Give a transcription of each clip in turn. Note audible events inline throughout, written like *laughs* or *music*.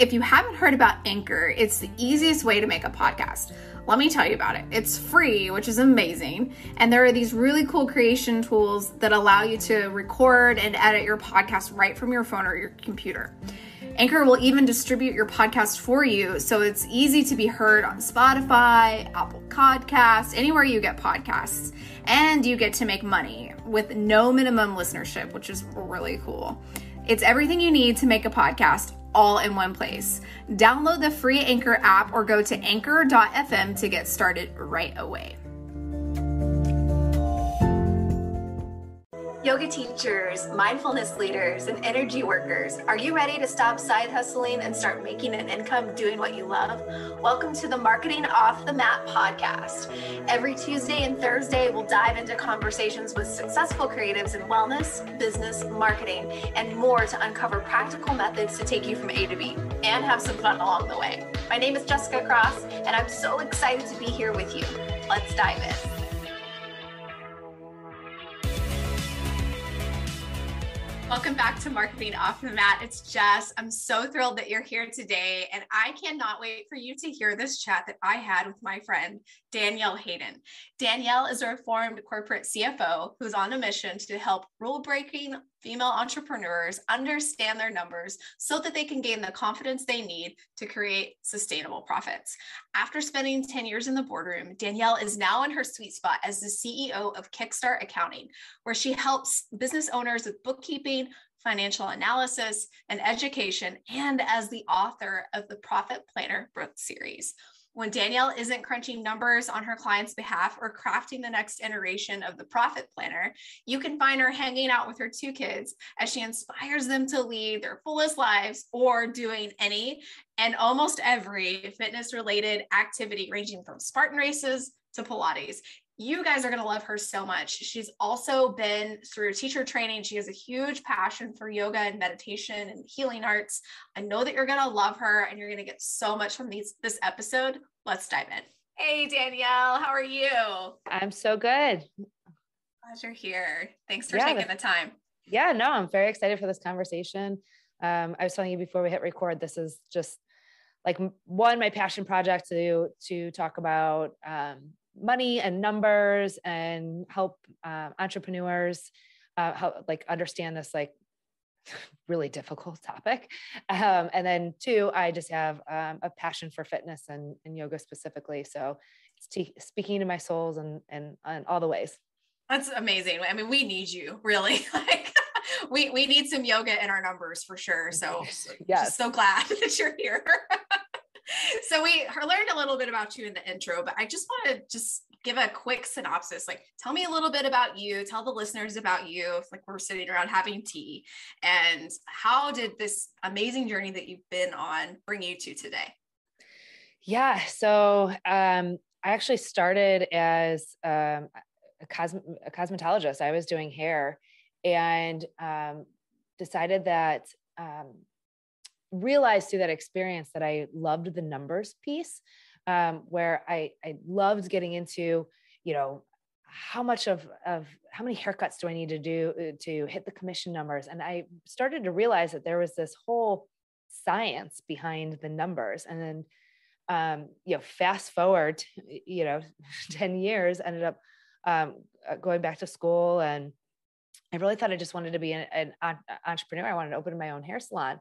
if you haven't heard about Anchor, it's the easiest way to make a podcast. Let me tell you about it. It's free, which is amazing. And there are these really cool creation tools that allow you to record and edit your podcast right from your phone or your computer. Anchor will even distribute your podcast for you, so it's easy to be heard on Spotify, Apple Podcasts, anywhere you get podcasts. And you get to make money with no minimum listenership, which is really cool. It's everything you need to make a podcast all in one place. Download the free Anchor app or go to anchor.fm to get started right away. Yoga teachers, mindfulness leaders, and energy workers, are you ready to stop side hustling and start making an income doing what you love? Welcome to the Marketing Off the Mat podcast. Every Tuesday and Thursday, we'll dive into conversations with successful creatives in wellness, business, marketing, and more to uncover practical methods to take you from A to B and have some fun along the way. My name is Jessica Cross, and I'm so excited to be here with you. Let's dive in. Welcome back to Marketing Off the Mat. It's Jess. I'm so thrilled that you're here today. And I cannot wait for you to hear this chat that I had with my friend, Danielle Hayden. Danielle is a reformed corporate CFO who's on a mission to help rule breaking female entrepreneurs understand their numbers so that they can gain the confidence they need to create sustainable profits. After spending 10 years in the boardroom, Danielle is now in her sweet spot as the CEO of Kickstart Accounting, where she helps business owners with bookkeeping, financial analysis, and education, and as the author of the Profit Planner book series when Danielle isn't crunching numbers on her client's behalf or crafting the next iteration of the profit planner, you can find her hanging out with her two kids as she inspires them to lead their fullest lives or doing any and almost every fitness related activity, ranging from Spartan races to Pilates. You guys are going to love her so much. She's also been through teacher training. She has a huge passion for yoga and meditation and healing arts. I know that you're going to love her and you're going to get so much from these, this episode. Let's dive in. Hey, Danielle, how are you? I'm so good. Glad you're here. Thanks for yeah, taking the time. Yeah, no, I'm very excited for this conversation. Um, I was telling you before we hit record, this is just like one my passion project to to talk about um, money and numbers and help uh, entrepreneurs uh, help like understand this like *laughs* really difficult topic. Um, and then two i just have um, a passion for fitness and, and yoga specifically. So it's t- speaking to my souls and and in all the ways. That's amazing. I mean we need you really. *laughs* Like *laughs* we we need some yoga in our numbers for sure. So yeah so glad that you're here *laughs* so we learned a little bit about you in the intro, but I just want to just give a quick synopsis. Like, tell me a little bit about you. Tell the listeners about you. If like we're sitting around having tea, and how did this amazing journey that you've been on bring you to today? Yeah. So um, I actually started as um, a, a cosmetologist. I was doing hair, and um, decided that um, realized through that experience that I loved the numbers piece, um, where I, I loved getting into, you know, how much of, of how many haircuts do I need to do uh, to hit the commission numbers? And I started to realize that there was this whole science behind the numbers. And then, um, you know, fast forward, you know, *laughs* 10 years, ended up um, uh, going back to school and I really thought I just wanted to be an, an, entrepreneur. I wanted to open my own hair salon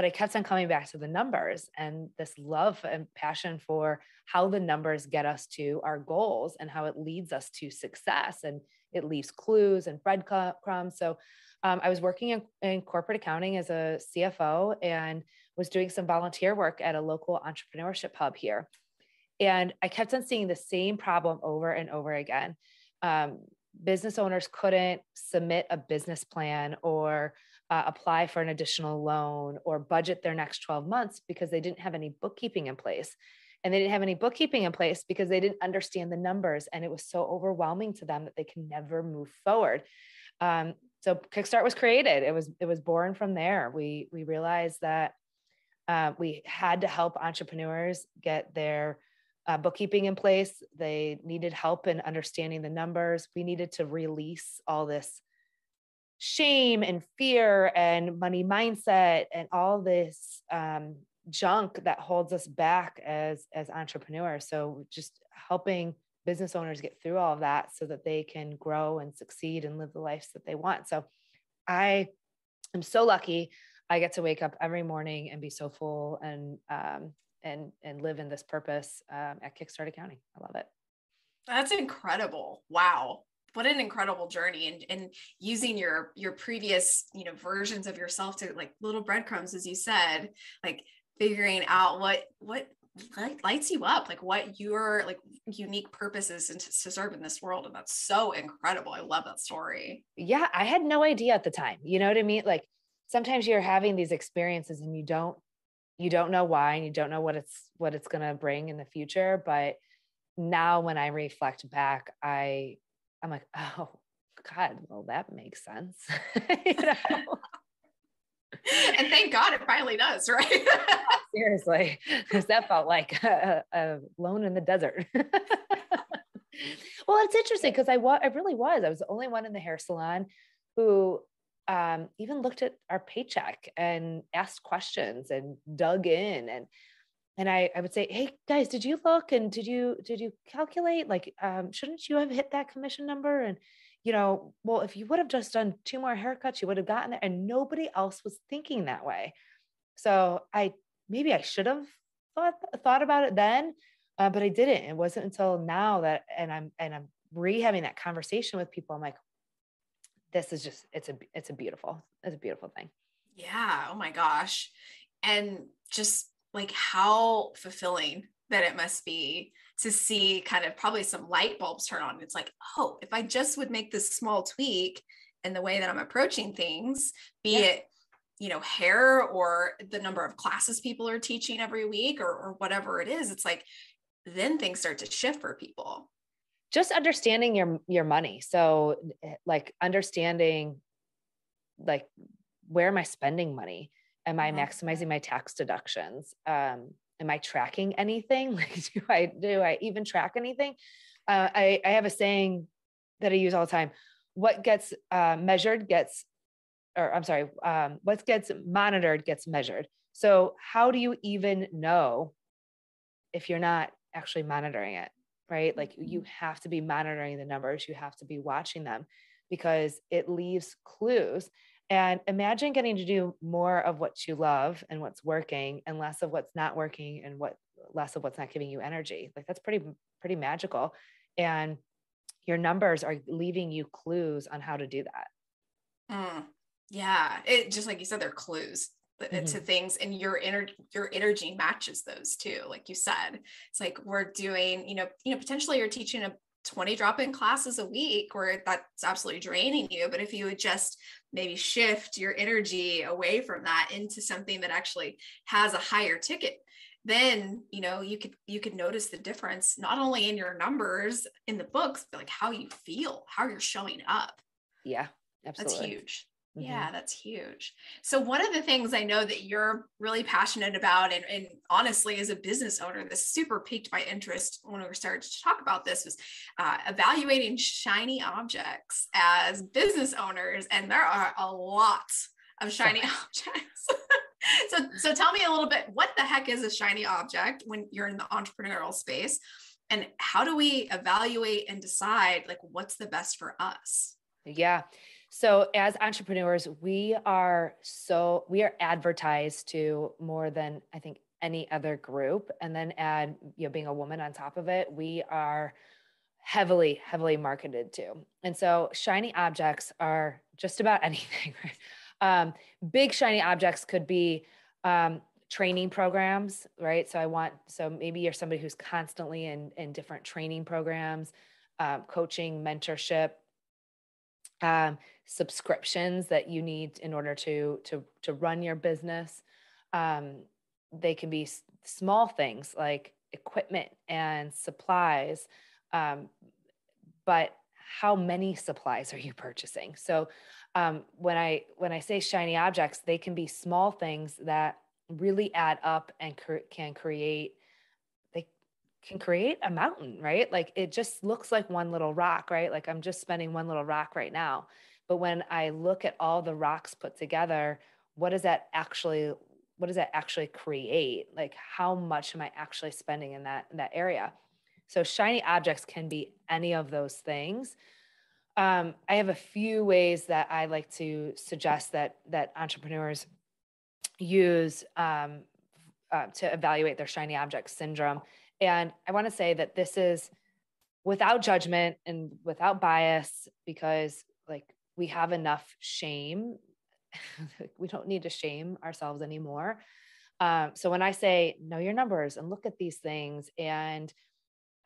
but I kept on coming back to the numbers and this love and passion for how the numbers get us to our goals and how it leads us to success and it leaves clues and breadcrumbs. So um, I was working in, in corporate accounting as a CFO and was doing some volunteer work at a local entrepreneurship hub here. And I kept on seeing the same problem over and over again. Um, business owners couldn't submit a business plan or uh, apply for an additional loan or budget their next 12 months because they didn't have any bookkeeping in place. And they didn't have any bookkeeping in place because they didn't understand the numbers. And it was so overwhelming to them that they can never move forward. Um, so Kickstart was created. It was it was born from there. We we realized that uh, we had to help entrepreneurs get their uh, bookkeeping in place. They needed help in understanding the numbers. We needed to release all this shame and fear and money mindset and all this um, junk that holds us back as as entrepreneurs. So just helping business owners get through all of that so that they can grow and succeed and live the lives that they want. So i am so lucky i get to wake up every morning and be so full and um, and and live in this purpose um, at kickstart accounting i love it. That's incredible. Wow what an incredible journey and, and using your your previous you know versions of yourself to like little breadcrumbs as you said like figuring out what what lights you up like what your like unique purposes to, to serve in this world and that's so incredible. I love that story. Yeah i had no idea at the time you know what i mean? Like sometimes you're having these experiences and you don't you don't know why and you don't know what it's what it's going to bring in the future but now when i reflect back i i'm like *laughs* oh god well that makes sense *laughs* and thank god it finally does *laughs* right? Seriously because that felt like a, a lone in the desert. Well it's interesting because i was i really was. I was the only one in the hair salon who um, even looked at our paycheck and asked questions and dug in and and I, I would say hey guys did you look and did you did you calculate? Like um, shouldn't you have hit that commission number? And you know well if you would have just done two more haircuts you would have gotten it and nobody else was thinking that way. So i maybe i should have thought thought about it then uh, but i didn't. It wasn't until now that and i'm and i'm re-having that conversation with people. I'm like this is just it's a it's a beautiful it's a beautiful thing. Yeah. Oh my gosh. And just like how fulfilling that it must be to see kind of probably some light bulbs turn on. It's like oh if i just would make this small tweak in the way that i'm approaching things be yeah. it you know hair or the number of classes people are teaching every week or, or whatever it is it's like then things start to shift for people. Just understanding your your money. So eh, like understanding like where am i spending money am i mm-hmm. maximizing my tax deductions um am i tracking anything *laughs* like do i do i even track anything uh, I, I have a saying that i use all the time what gets uh, measured gets or i'm sorry um, what gets monitored gets measured so how do you even know if you're not actually monitoring it right? Like you mm-hmm. have to be monitoring the numbers, you have to be watching them because it leaves clues. And imagine getting to do more of what you love and what's working and less of what's not working and what less of what's not giving you energy. Like that's pretty pretty magical. And your numbers are leaving you clues on how to do that. Mm, yeah, it just like you said, they're clues mm-hmm. to things and your energy your energy matches those too like you said it's like we're doing you know you know potentially you're teaching a 20 drop-in classes a week where that's absolutely draining you. But if you would just maybe shift your energy away from that into something that actually has a higher ticket then you know you could you could notice the difference not only in your numbers in the books but like how you feel how you're showing up. Yeah absolutely. that's huge Mm-hmm. Yeah, that's huge. So, one of the things I know that you're really passionate about, and, and, honestly, as a business owner, this super piqued my interest when we started to talk about this was uh, evaluating shiny objects as business owners. And there are a lot of shiny *laughs* objects. *laughs* so, so tell me a little bit what the heck is a shiny object when you're in the entrepreneurial space? And how do we evaluate and decide like what's the best for us? Yeah. So as entrepreneurs, we are so we are advertised to more than I think any other group and then add you know being a woman on top of it, we are heavily heavily marketed to. And so shiny objects are just about *laughs* anything. um, big shiny objects could be um, training programs, right? So I want so maybe you're somebody who's constantly in in different training programs, um, coaching, mentorship, um, subscriptions that you need in order to to to run your business. Um, they can be s- small things like equipment and supplies, um, but how many supplies are you purchasing? So um, when I when I say shiny objects, they can be small things that really add up and cr- can create they can create a mountain, right? Like it just looks like one little rock, right? Like I'm just spending one little rock right now. But when I look at all the rocks put together, what does that actually what does that actually create? Like how much am I actually spending in that in that area? So shiny objects can be any of those things. Um, I have a few ways that I like to suggest that that entrepreneurs use um, uh, to evaluate their shiny object syndrome. And I want to say that this is without judgment and without bias because like we have enough shame. *laughs* We don't need to shame ourselves anymore. Um, so when i say know your numbers and look at these things and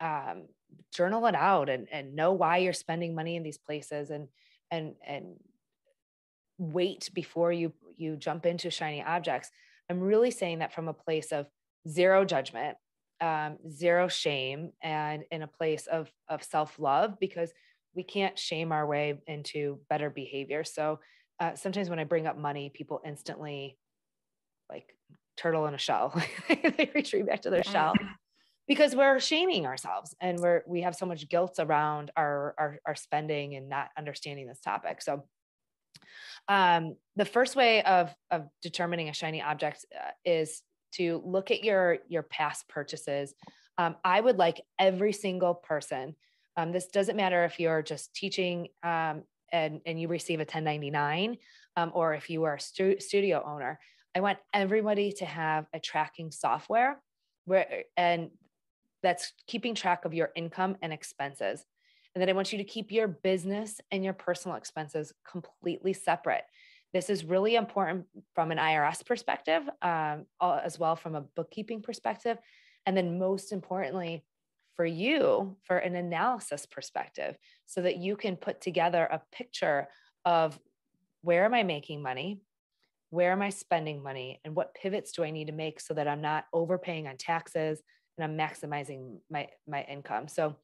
um, journal it out and, and know why you're spending money in these places and and and wait before you you jump into shiny objects i'm really saying that from a place of zero judgment um, zero shame and in a place of of self-love because we can't shame our way into better behavior. So uh, sometimes when i bring up money people instantly like turtle in a shell. *laughs* They retreat back to their shell mm. because we're shaming ourselves and we're we have so much guilt around our our, our spending and not understanding this topic. So um, the first way of of determining a shiny object uh, is to look at your your past purchases. Um, i would like every single person um, this doesn't matter if you're just teaching um, and, and you receive a 1099 um, or if you are a stu- studio owner. I want everybody to have a tracking software where and that's keeping track of your income and expenses. And then i want you to keep your business and your personal expenses completely separate. This is really important from an IRS perspective, um, as well from a bookkeeping perspective. And then, most importantly, for you, for an analysis perspective, so that you can put together a picture of where am I making money? Where am I spending money? And what pivots do I need to make so that I'm not overpaying on taxes and I'm maximizing my, my income? So,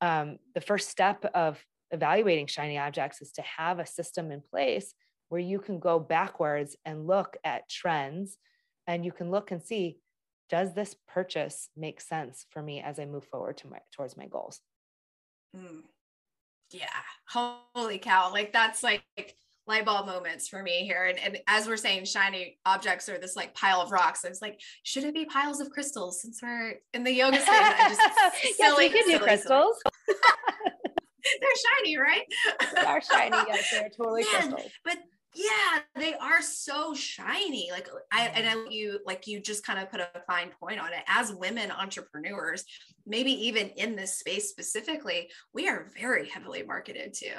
um, the first step of evaluating shiny objects is to have a system in place where you can go backwards and look at trends and you can look and see does this purchase make sense for me as I move forward to my towards my goals? Mm. Yeah. Holy cow. Like that's like light bulb moments for me here. And, and as we're saying, shiny objects are this like pile of rocks. I was like, should it be piles of crystals since we're in the yoga space? I just *laughs* yes, we can do crystals. *laughs* they're shiny, right? they are shiny. Yes, they're *laughs* totally Man, crystals. But yeah they are so shiny like i and i mm-hmm. you like you just kind of put a fine point on it. As women entrepreneurs maybe even in this space specifically we are very heavily marketed to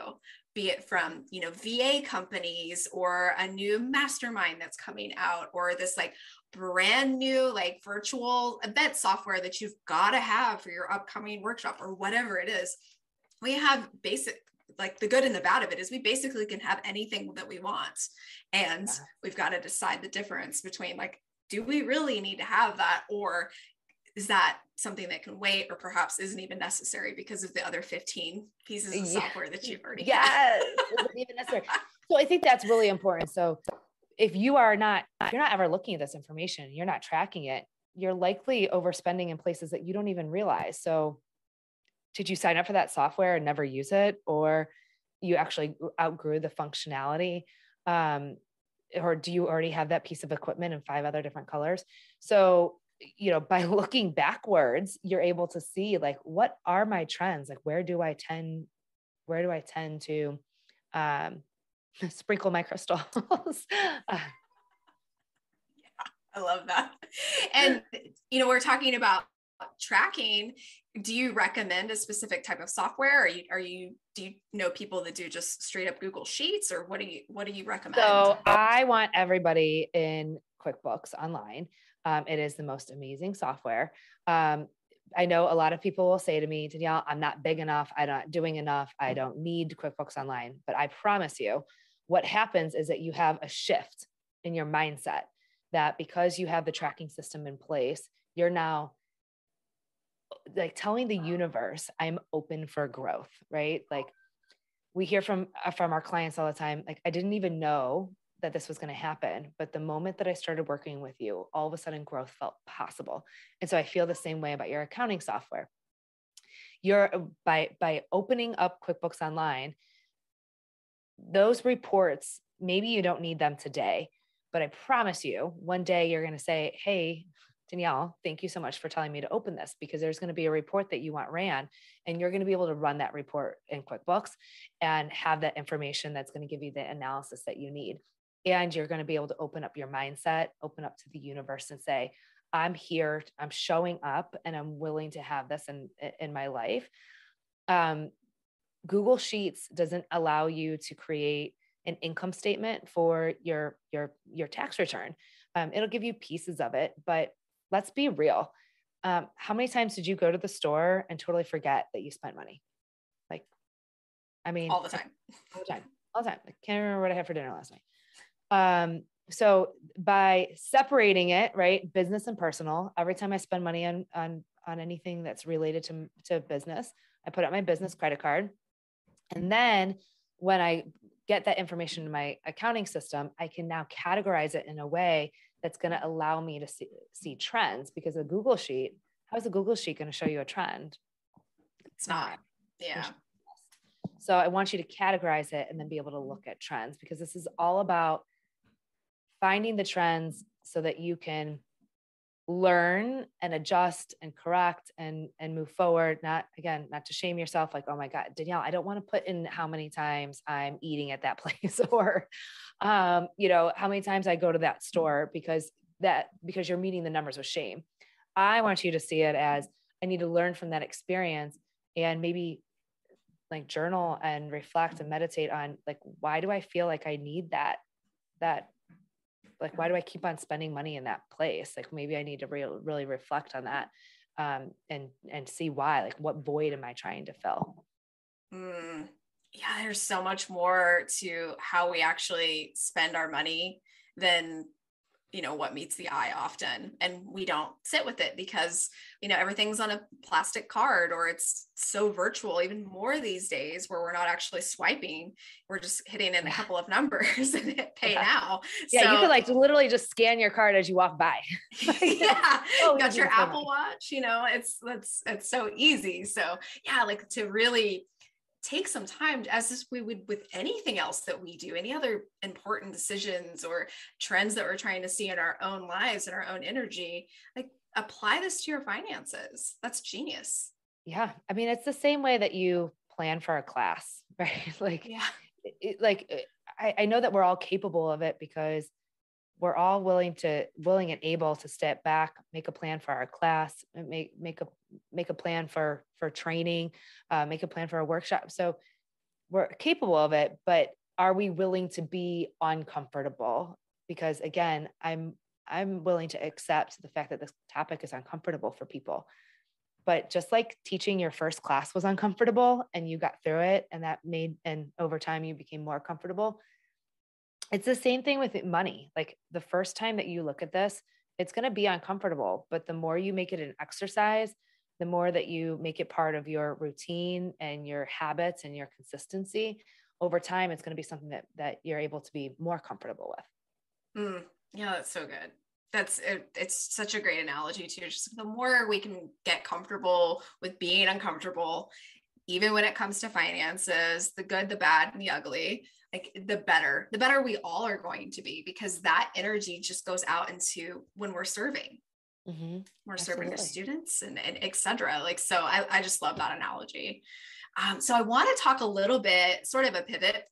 be it from you know va companies or a new mastermind that's coming out or this like brand new like virtual event software that you've got to have for your upcoming workshop or whatever it is. We have basic like the good and the bad of it is we basically can have anything that we want. And yeah. we've got to decide the difference between like do we really need to have that? Or is that something that can wait or perhaps isn't even necessary because of the other 15 pieces of yeah. software that you've already yes. even necessary. So i think that's really important. So if you are not you're not ever looking at this information you're not tracking it you're likely overspending in places that you don't even realize. So did you sign up for that software and never use it? Or you actually outgrew the functionality? Um, or do you already have that piece of equipment in five other different colors? So you know *laughs* by looking backwards you're able to see like what are my trends? Like where do i tend where do i tend to um, *laughs* sprinkle my crystals? *laughs* Uh, I love that. And you know, we're talking about tracking do you recommend a specific type of software? Are you are you do you know people that do just straight up google sheets or what do you what do you recommend? So i want everybody in quickbooks online. Um, it is the most amazing software. Um, i know a lot of people will say to me danielle i'm not big enough. I'm not doing enough. I don't need quickbooks online. But i promise you what happens is that you have a shift in your mindset that because you have the tracking system in place you're now like telling the universe i'm open for growth right? Like we hear from uh, from our clients all the time like i didn't even know that this was going to happen. But the moment that i started working with you all of a sudden growth felt possible. And so i feel the same way about your accounting software. You're uh, by by opening up quickbooks online those reports maybe you don't need them today but I promise you, one day you're going to say, Hey, Danielle, thank you so much for telling me to open this because there's going to be a report that you want ran, and you're going to be able to run that report in QuickBooks and have that information that's going to give you the analysis that you need. And you're going to be able to open up your mindset, open up to the universe, and say, I'm here, I'm showing up, and I'm willing to have this in, in my life. Um, Google Sheets doesn't allow you to create an income statement for your your your tax return. Um, it'll give you pieces of it, but let's be real. Um, how many times did you go to the store and totally forget that you spent money? Like, I mean, all the time, *laughs* all the time, all the time. I can't remember what I had for dinner last night. Um, so by separating it, right, business and personal, every time I spend money on on on anything that's related to to business, I put out my business credit card, and then when I get that information in my accounting system, I can now categorize it in a way that's going to allow me to see, see trends because a Google sheet, how is a Google sheet going to show you a trend? It's not. Yeah. So I want you to categorize it and then be able to look at trends because this is all about finding the trends so that you can learn and adjust and correct and and move forward not again not to shame yourself like oh my god danielle i don't want to put in how many times i'm eating at that *laughs* place or um you know how many times i go to that store because that because you're meeting the numbers with shame. I want you to see it as i need to learn from that experience and maybe like journal and reflect and meditate on like why do i feel like i need that that like why do i keep on spending money in that place? Like maybe i need to re- really reflect on that um, and and see why like what void am i trying to fill? Mm, yeah there's so much more to how we actually spend our money than you know what meets the eye often and we don't sit with it because you know everything's on a plastic card or it's so virtual even more these days where we're not actually swiping. We're just hitting in a couple of numbers *laughs* and hit pay yeah. now. Yeah so, you could like literally just scan your card as you walk by. *laughs* *laughs* Yeah. Oh, got your apple watch you know it's that's it's so easy. So yeah like to really take some time as we would with anything else that we do any other important decisions or trends that we're trying to see in our own lives and our own energy like apply this to your finances. That's genius. Yeah. I mean it's the same way that you plan for a class *laughs* right? Like yeah. it, like I, I know that we're all capable of it because we're all willing to willing and able to step back make a plan for our class make make a make a plan for for training uh, make a plan for a workshop. So we're capable of it but are we willing to be uncomfortable? Because again i'm i'm willing to accept the fact that this topic is uncomfortable for people. But just like teaching your first class was uncomfortable and you got through it and that made and over time you became more comfortable it's the same thing with money. Like the first time that you look at this, it's going to be uncomfortable, but the more you make it an exercise, the more that you make it part of your routine and your habits and your consistency, over time, it's going to be something that that you're able to be more comfortable with. Mm, yeah, that's so good. That's it, it's such a great analogy too. Just the more we can get comfortable with being uncomfortable, even when it comes to finances, the good, the bad, and the ugly, like the better the better we all are going to be because that energy just goes out into when we're serving mm-hmm. we're Absolutely. serving the students and, and etc like so I, I just love that analogy um, so i want to talk a little bit sort of a pivot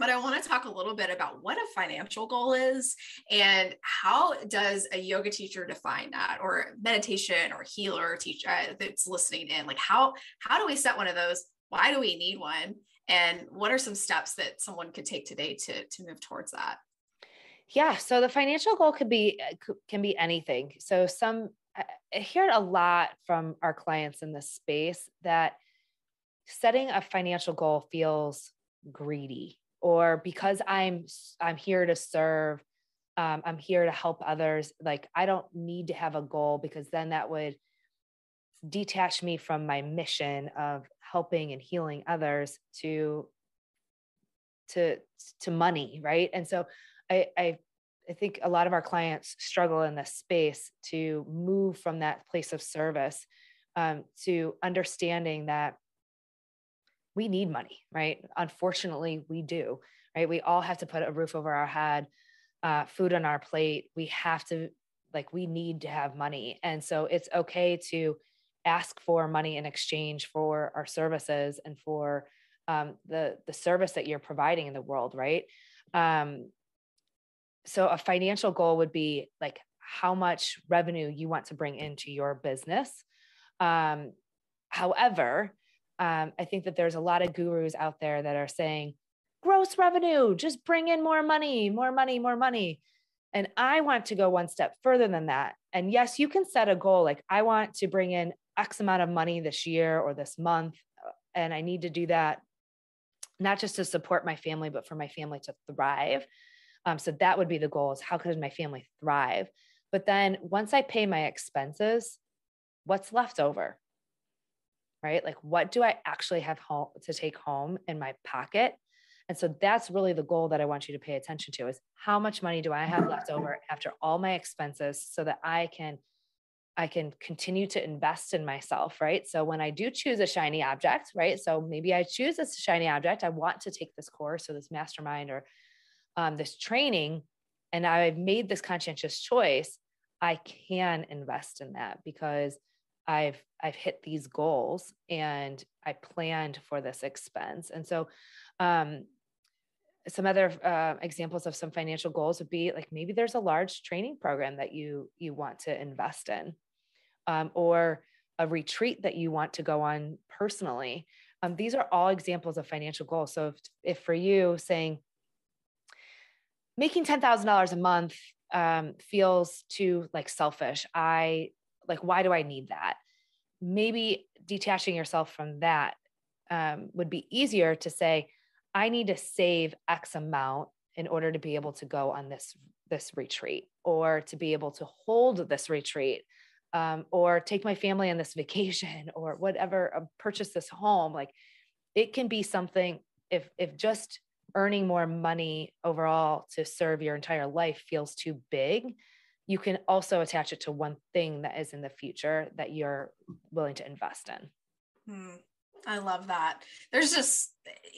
but I want to talk a little bit about what a financial goal is and how does a yoga teacher define that or meditation or healer teacher uh, that's listening in? Like how how do we set one of those? Why do we need one? And what are some steps that someone could take today to to move towards that? Yeah so the financial goal could be uh, can be anything. So some i hear a lot from our clients in this space that setting a financial goal feels greedy or because i'm i'm here to serve um, i'm here to help others like i don't need to have a goal because then that would detach me from my mission of helping and healing others to to to money right? And so i i I think a lot of our clients struggle in this space to move from that place of service um, to understanding that we need money, right? Unfortunately, we do, right? We all have to put a roof over our head. uh, food on our plate, we have to, like, we need to have money. And so it's okay to ask for money in exchange for our services and for um, the the service that you're providing in the world, right? Um, so a financial goal would be like how much revenue you want to bring into your business. Um, however, um, I think that there's a lot of gurus out there that are saying gross revenue, just bring in more money, more money, more money. And I want to go one step further than that. And yes, you can set a goal like I want to bring in X amount of money this year or this month. And I need to do that not just to support my family, but for my family to thrive. Um, so that would be the goal is how could my family thrive? But then once I pay my expenses, what's left over? Right? Like, what do I actually have home to take home in my pocket? And so that's really the goal that I want you to pay attention to is how much money do I have left over after all my expenses so that I can I can continue to invest in myself, right? So when I do choose a shiny object, right? So maybe I choose this shiny object. I want to take this course or this mastermind or um, this training, and I've made this conscientious choice. I can invest in that because I've I've hit these goals and I planned for this expense. And so, um, some other uh, examples of some financial goals would be like maybe there's a large training program that you you want to invest in um, or a retreat that you want to go on personally. Um, these are all examples of financial goals. So if, if for you saying making $10000 a month um, feels too like selfish. I like why do i need that? Maybe detaching yourself from that um, would be easier to say I need to save X amount in order to be able to go on this this retreat or to be able to hold this retreat um, or take my family on this *laughs* vacation or whatever uh, purchase this home. Like it can be something if if just earning more money overall to serve your entire life feels too big you can also attach it to one thing that is in the future that you're willing to invest in hmm. I love that. There's just,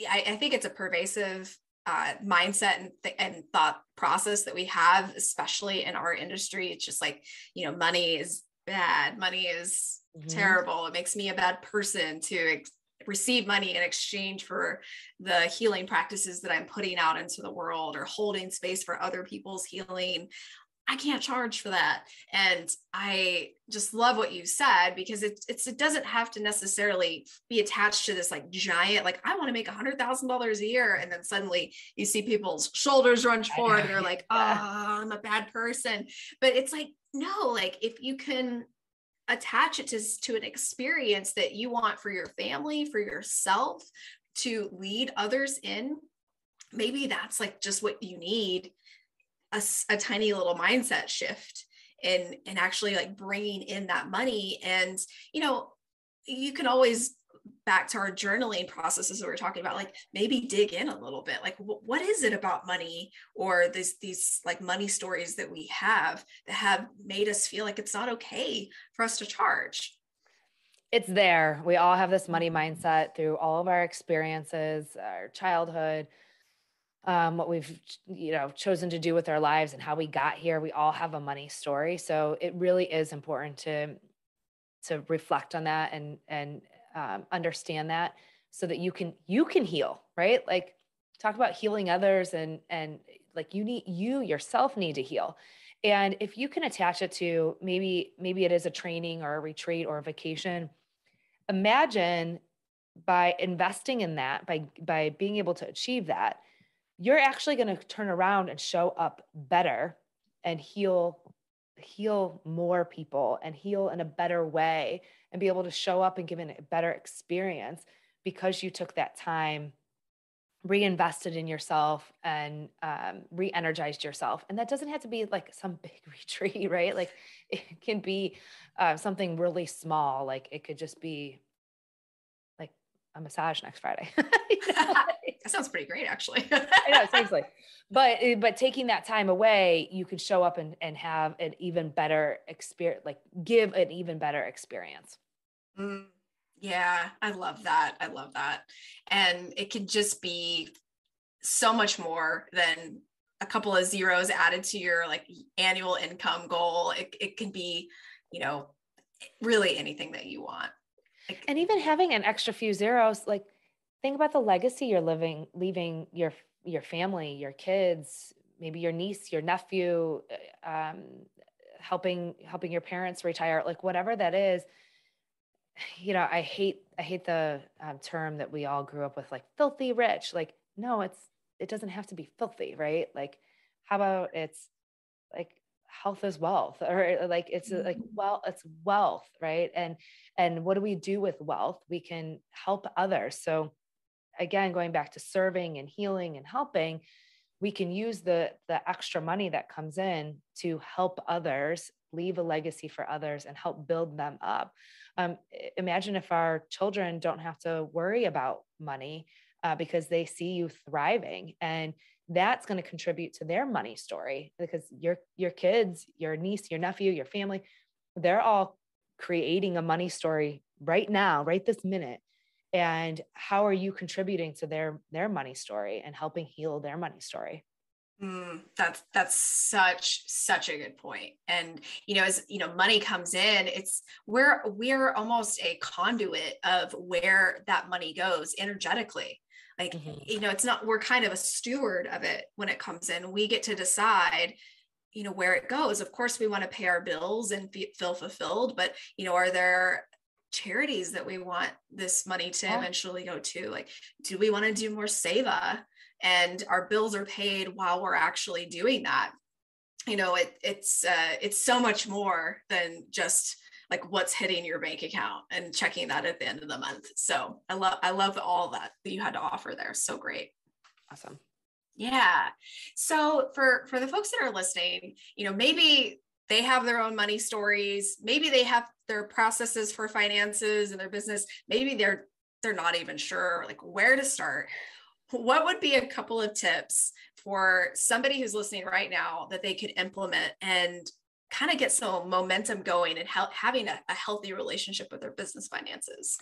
I, I think it's a pervasive uh, mindset and, th- and thought process that we have, especially in our industry. It's just like, you know, money is bad. Money is mm-hmm. terrible. It makes me a bad person to ex- receive money in exchange for the healing practices that I'm putting out into the world or holding space for other people's healing. I can't charge for that. And I just love what you said because it, it's, it doesn't have to necessarily be attached to this like giant, like I want to make a hundred thousand dollars a year. And then suddenly you see people's shoulders run forward and they're like, oh, I'm a bad person. But it's like, no, like if you can attach it to, to an experience that you want for your family, for yourself to lead others in, maybe that's like just what you need a, a tiny little mindset shift and and actually like bringing in that money. And you know you can always back to our journaling processes that we are talking about like maybe dig in a little bit. Like w- what is it about money or these these like money stories that we have that have made us feel like it's not okay for us to charge? It's there. We all have this mm-hmm. money mindset through all of our experiences our childhood um, what we've you know chosen to do with our lives and how we got here we all have a money story. So it really is important to to reflect on that and and um, understand that so that you can you can heal right? Like talk about healing others and and like you need you yourself need to heal. And if you can attach it to maybe maybe it is a training or a retreat or a vacation imagine by investing in that by by being able to achieve that you're actually going to turn around and show up better and heal heal more people and heal in a better way and be able to show up and give a better experience because you took that time reinvested in yourself and um, re-energized yourself. And that doesn't have to be like some *laughs* big retreat right? Like it can be uh, something really small. Like it could just be like a massage next friday. *laughs* That sounds pretty great, actually. I know, seriously. But eh, but taking that time away, you can show up and, and have an even better experience, like give an even better experience. Mm, yeah, I love that. I love that. And it can just be so much more than a couple of zeros added to your like annual income goal. It, it can be, you know, really anything that you want. Like, and even having an extra few zeros, like think about the legacy you're living, leaving your your family, your kids, maybe your niece, your nephew, uh, um, helping helping your parents retire, like whatever that is. You know, I hate I hate the um, term that we all grew up with, like filthy rich. Like, no, it's it doesn't have to be filthy, right? Like, how about it's like health is wealth *laughs* or like it's like mm-hmm. well it's wealth right and and what do we do with wealth we can help others so again going back to serving and healing and helping we can use the the extra money that comes in to help others leave a legacy for others and help build them up. Um, imagine if our children don't have to worry about money uh, because they see you thriving and that's going to contribute to their money story because your your kids your niece your nephew your family they're all creating a money story right now right this minute and how are you contributing to their their money story and helping heal their money story Mm, that's that's such such a good point. And you know, as you know, money comes in, it's we're we're almost a conduit of where that money goes energetically. Like, mm-hmm. you know, it's not, we're kind of a steward of it when it comes in. We get to decide, you know, where it goes. Of course, we want to pay our bills and feel fulfilled, but, you know, are there charities that we want this money to yeah. eventually go to? Like, do we want to do more Seva? And our bills are paid while we're actually doing that. You know, it, it's uh, it's so much more than just like what's hitting your bank account and checking that at the end of the month. So I love I love all that that you had to offer there. So great. Awesome. Yeah. So for for the folks that are listening, you know, maybe they have their own money stories, maybe they have their processes for finances and their business, maybe they're they're not even sure like where to start. What would be a couple of tips for somebody who's listening right now that they could implement and kind of get some momentum going and ha- having a, a, healthy relationship with their business finances?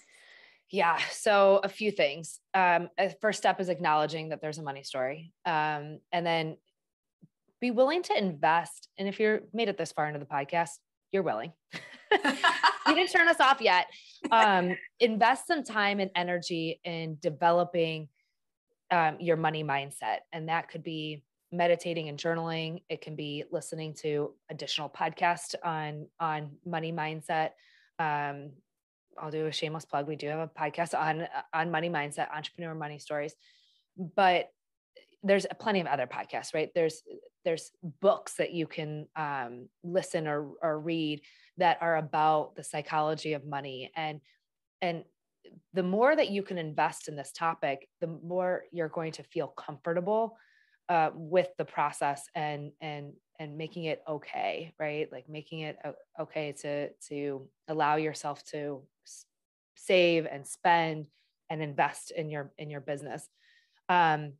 Yeah. So a few things. Um, first step is acknowledging that there's a money story. Um, and then be willing to invest. And if you're made it this far into the podcast, you're willing. *laughs* you didn't turn us off yet. *laughs* Um, invest some time and energy in developing um, your money mindset. And that could be meditating and journaling. It can be listening to additional podcasts on on money mindset. Um, I'll do a shameless plug. We do have a podcast on on money mindset, entrepreneur money stories, but there's plenty of other podcasts, right? There's there's books that you can um, listen or or read that are about the psychology of money. And and the more that you can invest in this topic, the more you're going to feel comfortable uh, with the process and and and making it okay right? Like making it okay to to allow yourself to save and spend and invest in your in your business. Um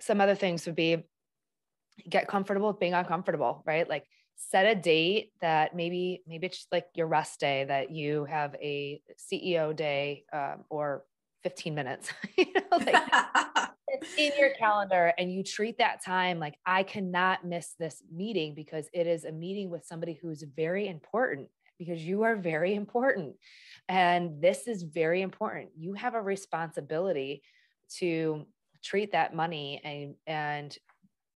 some other things would be get comfortable with being uncomfortable right like set a date that maybe maybe it's like your rest day that you have a ceo day um, or 15 minutes *laughs* you know, like, *laughs* in your calendar and you treat that time like I cannot miss this meeting because it is a meeting with somebody who's very important because you are very important. And this is very important. You have a responsibility to treat that money and and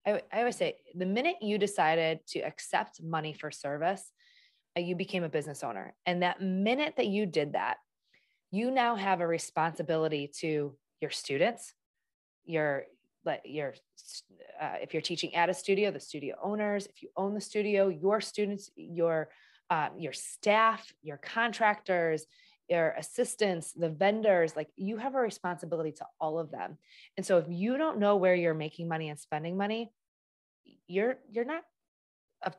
I, I always say the minute you decided to accept money for service, uh, you became a business owner. And that minute that you did that, you now have a responsibility to your students, your your uh, if you're teaching at a studio the studio owners if you own the studio your students your um, your staff your contractors your assistants the vendors like you have a responsibility to all of them and so if you don't know where you're making money and spending money you're you're not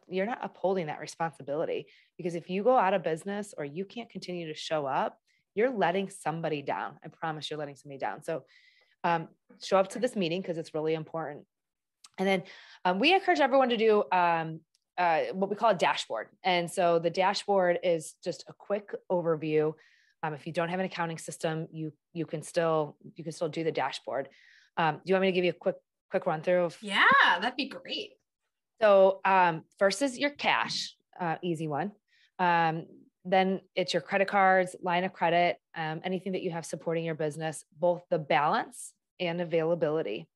you're not upholding that responsibility because if you go out of business or you can't continue to show up you're letting somebody down i promise you're letting somebody down so um, show up to this meeting because it's really important. And then um, we encourage everyone to do um, uh, what we call a dashboard. And so the dashboard is just a quick overview. Um, if you don't have an accounting system, you you can still you can still do the dashboard. Um, do you want me to give you a quick quick run through of yeah that'd be great. So um, first is your cash uh, easy one. Um, then it's your credit cards line of credit um, anything that you have supporting your business both the balance and availability.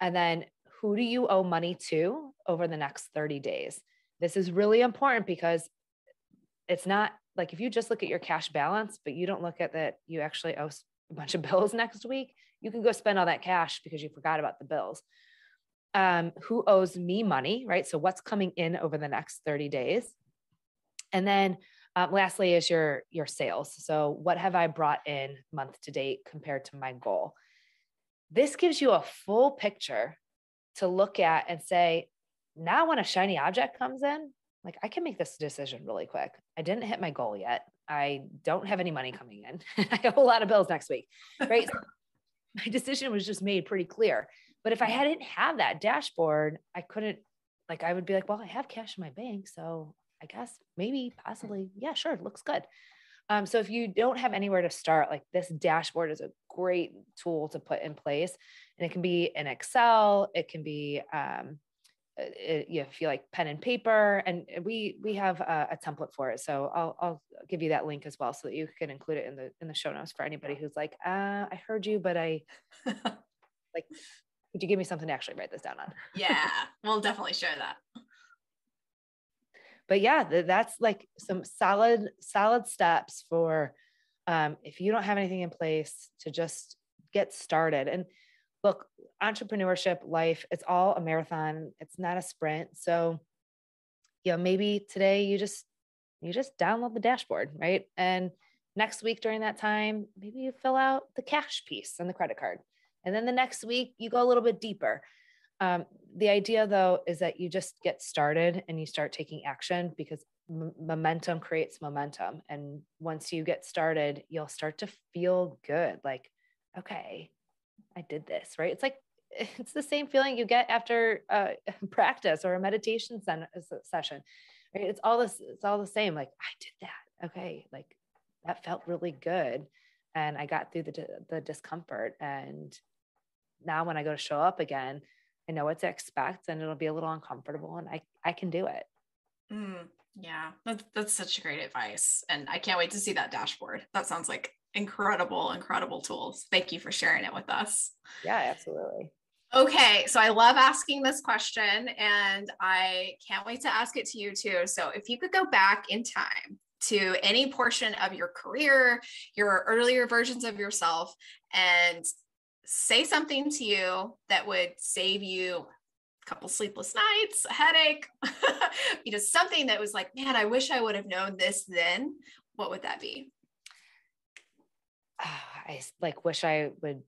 And then who do you owe money to over the next 30 days? This is really important because it's not like if you just look at your cash balance but you don't look at that you actually owe a bunch of *laughs* bills next week you can go spend all that cash because you forgot about the bills. Um, who owes me money right? So what's coming in over the next 30 days? And then um, lastly is your your sales. So what have i brought in month to date compared to my goal? This gives you a full picture to look at and say now when a shiny object comes in like I can make this decision really quick. I didn't hit my goal yet. I don't have any money coming in. *laughs* I have a lot of bills next week. Right. so *laughs* my decision was just made pretty clear. But if I hadn't have that dashboard, I couldn't like I would be like, well, I have cash in my bank. So I guess maybe possibly, yeah, sure, looks good. Um, so if you don't have anywhere to start, like this dashboard is a great tool to put in place. And it can be in Excel, it can be um, it, you feel like pen and paper and we we have a, a, template for it so I'll, I'll give you that link as well so that you can include it in the in the show notes for anybody who's like uh, i heard you but i *laughs* like could you give me something to actually write this down on? Yeah we'll definitely share that. But yeah that's like some solid solid steps for um, if you don't have anything in place to just get started and look, entrepreneurship, life, it's all a marathon. It's not a sprint. So, you know, maybe today you just you just download the dashboard, right? And next week during that time, maybe you fill out the cash piece on the credit card. And then the next week you go a little bit deeper. Um, the idea though is that you just get started and you start taking action because m- momentum creates momentum. And once you get started, you'll start to feel good. Like, okay, I did this, right? It's like *laughs* it's the same feeling you get after a *laughs* practice or a meditation sen- session, right? It's all this, it's all the same. Like I did that. Okay, like that felt really good, and I got through the the discomfort. And now when I go to show up again, I know what to expect, and it'll be a little uncomfortable, and I I can do it. Mm, yeah, that's that's such great advice, and I can't wait to see that dashboard. That sounds like incredible, incredible tools. Thank you for sharing it with us. Yeah, absolutely. Okay, so I love asking this question and I can't wait to ask it to you too. So, if you could go back in time to any portion of your career, your earlier versions of yourself, and say something to you that would save you a couple sleepless nights, a headache, *laughs* you know, something that was like, man, I wish I would have known this then, what would that be? I like wish I would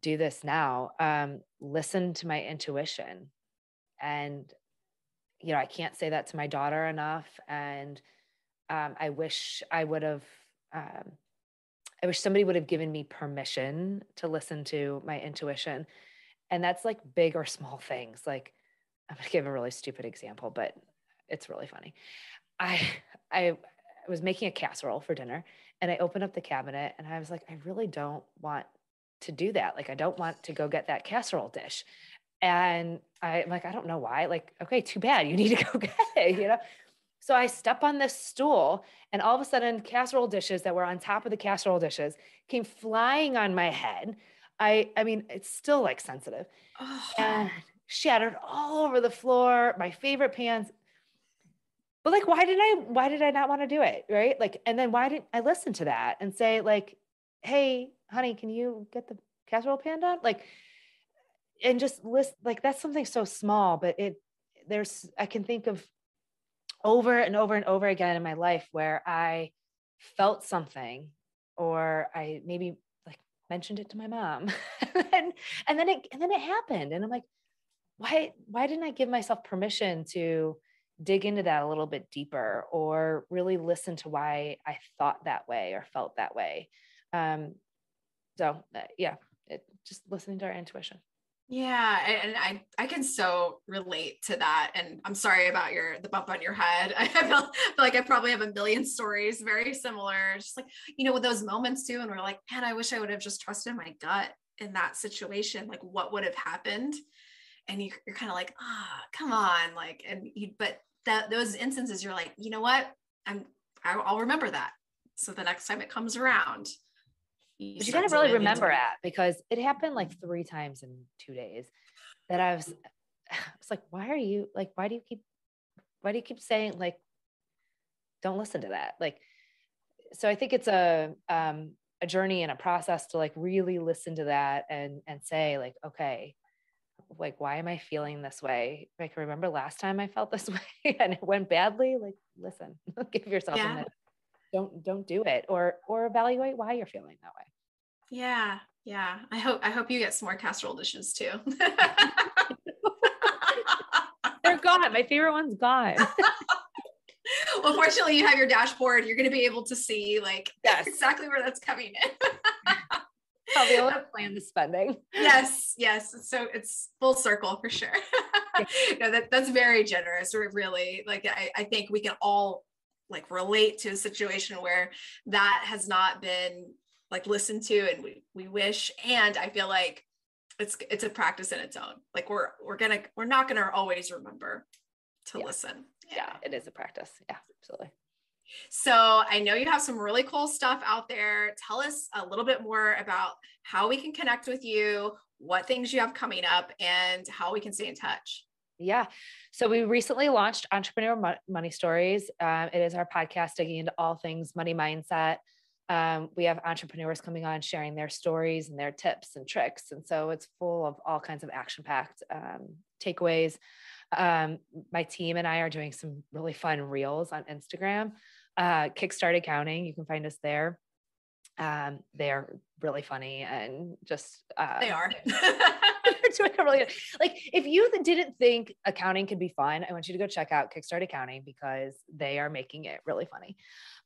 do this now. Um, listen to my intuition. And, you know, I can't say that to my daughter enough. And um, I wish I would have, um, I wish somebody would have given me permission to listen to my intuition. And that's like big or small things. Like, I'm to give a really stupid example, but it's really funny. I, I was making a casserole for dinner and I opened up the cabinet and I was like, I really don't want to do that. Like, I don't want to go get that casserole dish. And I'm like, I don't know why. Like, okay, too bad. You need to *laughs* go get it, you know? So I step on this stool, and all of a sudden, casserole dishes that were on top of the casserole dishes came flying on my head. I, I mean, it's still like sensitive, oh. and shattered all over the floor. My favorite pans but like why did i why did i not want to do it right? Like and then why didn't i listen to that and say like hey honey can you get the casserole pan done? Like and just list like that's something so small but it there's i can think of over and over and over again in my life where i felt something or i maybe like mentioned it to my mom. *laughs* And, and then it and then it happened. And i'm like why why didn't i give myself permission to dig into that a little bit deeper or really listen to why I thought that way or felt that way. Um, so uh, yeah, it, just listening to our intuition. Yeah, and I I can so relate to that. And I'm sorry about your the bump on your head. *laughs* I feel, feel like I probably have a million stories very similar. Just like you know, with those moments too, and we're like, man, I wish I would have just trusted my gut in that situation. Like, what would have happened? And you, are kind of like, ah, oh, come on, like, and you, but that those instances, you're like, you know what, I'm, I'll remember that. So the next time it comes around, you, you gotta really remember it because it happened like three times in two days that I was, *sighs* I was like, why are you like, why do you keep, why do you keep saying like, don't listen to that? Like, so I think it's a, um, a journey and a process to like really listen to that and and say like okay like why am i feeling this way? I can remember last time i felt this *laughs* way and it went badly? Like listen *laughs* give yourself yeah. a minute. Don't don't do it or or evaluate why you're feeling that way. Yeah yeah. I hope i hope you get some more casserole dishes too. *laughs* They're gone. My favorite one's gone. Well fortunately you have your dashboard. You're going to be able to see like yes. exactly where that's coming in I'll be able to plan the spending. Yes, yes. So it's full circle for sure. *laughs* *laughs* no, that, that's very generous. Really, like I, I think we can all like relate to a situation where that has not been like listened to and we, we wish and i feel like it's it's a practice in its own like we're we're gonna we're not gonna always remember to yeah. listen yeah. yeah it is a practice yeah absolutely so I know you have some really cool stuff out there. Tell us a little bit more about how we can connect with you, what things you have coming up, and how we can stay in touch. Yeah. So we recently launched Entrepreneur Money Stories. Um, it is our podcast digging into all things money mindset. Um, we have entrepreneurs coming on sharing their stories and their tips and tricks. And so it's full of all kinds of action packed um, takeaways. Um, my team and I are doing some really fun reels on Instagram uh, Kickstart Accounting. You can find us there. Um, they're really funny and just uh, they are. *laughs* doing really good. Like if you didn't think accounting could be fun, I want you to go check out Kickstart Accounting because they are making it really funny.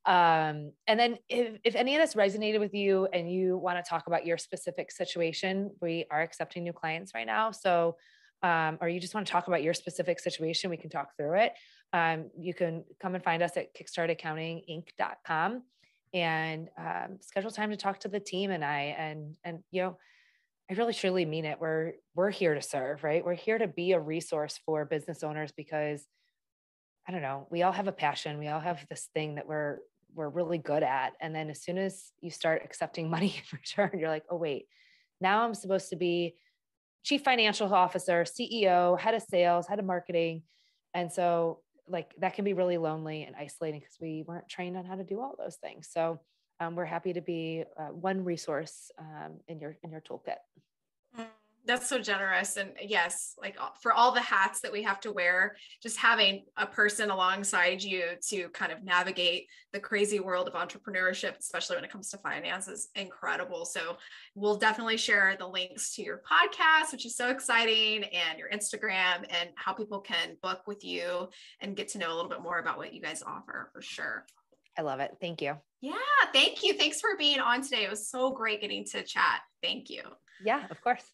Um, and then if, if any of this resonated with you and you want to talk about your specific situation, we are accepting new clients right now. So um, or you just want to talk about your specific situation, we can talk through it. Um, you can come and find us at kickstartaccountinginc.com and um, schedule time to talk to the team and I. And and you know, I really truly mean it. We're we're here to serve, right? We're here to be a resource for business owners because I don't know, we all have a passion. We all have this thing that we're we're really good at. And then as soon as you start accepting *laughs* money in return, you're like, oh wait, now I'm supposed to be chief financial officer, CEO, head of sales, head of marketing. And so like that can be really lonely and isolating because we weren't trained on how to do all those things. So um, we're happy to be uh, one resource um, in your in your toolkit. That's so generous and yes like for all the hats that we have to wear just having a person alongside you to kind of navigate the crazy world of entrepreneurship especially when it comes to finance is incredible so we'll definitely share the links to your podcast which is so exciting and your instagram and how people can book with you and get to know a little bit more about what you guys offer for sure I love it. Thank you. Yeah, thank you. Thanks for being on today. It was so great getting to chat. Thank you. Yeah, of course.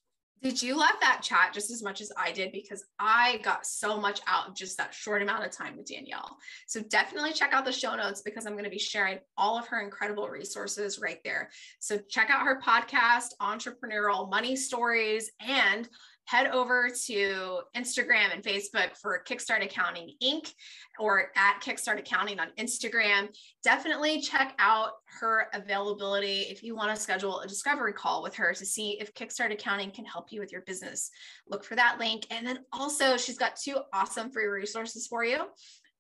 Did you love that chat just as much as I did? Because I got so much out of just that short amount of time with Danielle. So definitely check out the show notes because I'm going to be sharing all of her incredible resources right there. So check out her podcast, Entrepreneurial Money Stories, and head over to Instagram and Facebook for Kickstart Accounting Inc. or at Kickstart Accounting on Instagram. Definitely check out her availability if you want to schedule a discovery call with her to see if Kickstart Accounting can help you with your business. Look for that link. And then also, she's got two awesome free resources for you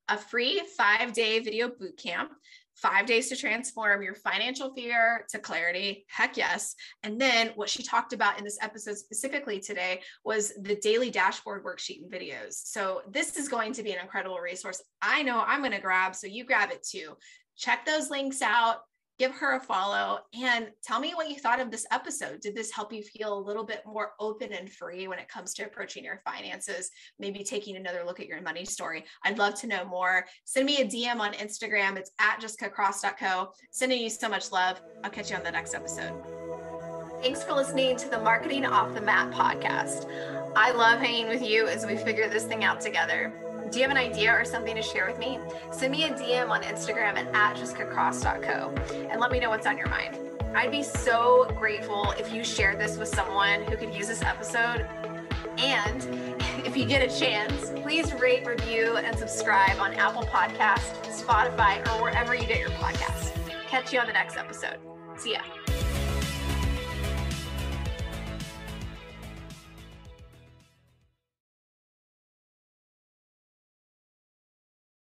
a free five day video boot camp five days to transform your financial fear to clarity. Heck yes. And then what she talked about in this episode specifically today was the daily dashboard worksheet and videos. So this is going to be an incredible resource. I know I'm going to grab, so you grab it too. Check those links out give her a follow and tell me what you thought of this episode. Did this help you feel a little bit more open and free when it comes to approaching your finances, maybe taking another look at your money story? I'd love to know more. Send me a DM on Instagram. It's at jessicacross.co. Sending you so much love. I'll catch you on the next episode. Thanks for listening to the Marketing Off the Mat podcast. I love hanging with you as we figure this thing out together. Do you have an idea or something to share with me? Send me a DM on Instagram at, at jessicacross.co and let me know what's on your mind. I'd be so grateful if you shared this with someone who could use this episode. And *laughs* if you get a chance, please rate, review, and subscribe on Apple Podcast, Spotify, or wherever you get your podcasts. Catch you on the next episode. See ya.